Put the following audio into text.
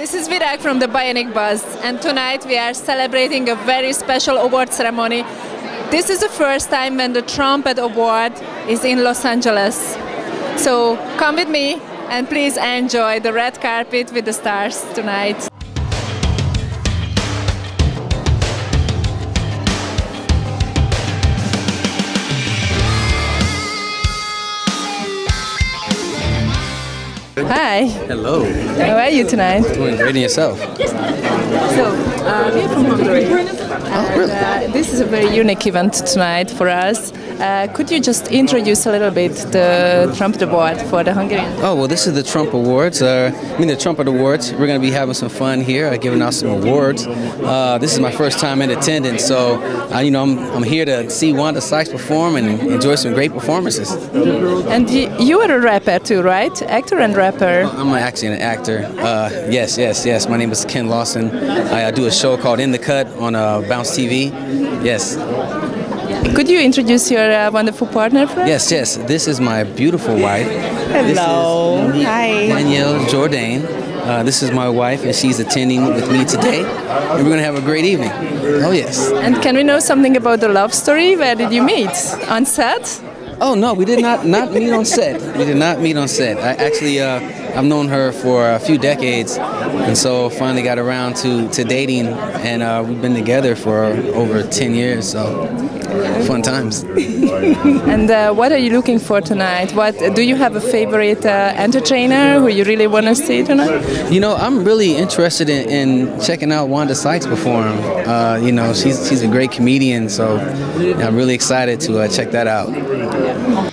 this is Virag from the Bionic Buzz, and tonight we are celebrating a very special award ceremony. This is the first time when the Trumpet Award is in Los Angeles. So come with me and please enjoy the red carpet with the stars tonight. Hi, Hello. how are you tonight? Doing great in yourself. So, uh, from Hungary. And, uh, this is a very unique event tonight for us. Uh, could you just introduce a little bit the Trumpet Award for the Hungarian? Oh well, this is the Trump Awards. Uh, I mean the Trumpet Awards. We're going to be having some fun here, uh, giving out some awards. Uh, this is my first time in attendance, so uh, you know I'm, I'm here to see Wanda Sykes perform and enjoy some great performances. And you, you are a rapper too, right? Actor and rapper. I'm actually an actor. Uh, yes, yes, yes. My name is Ken Lawson. I, uh, do a show called In the Cut on uh, Bounce TV. Yes, Could you introduce your uh, wonderful partner for us? yes, yes. This is my beautiful wife. Hello. This is Hi. Danielle Jourdain. Uh, this is my wife, and she's attending with me today. And we're going to have a great evening. Oh, yes. And can we know something about the love story? Where did you meet? On set? Oh, no, we did not, not meet on set. We did not meet on set. I actually, uh, I've known her for a few decades, and so finally got around to, to dating, and uh, we've been together for over 10 years, so fun times. And uh, what are you looking for tonight? What do you have a favorite uh, entertainer who you really want to see tonight? You know, I'm really interested in, in checking out Wanda Sykes perform. Uh, you know, she's she's a great comedian, so I'm really excited to uh, check that out.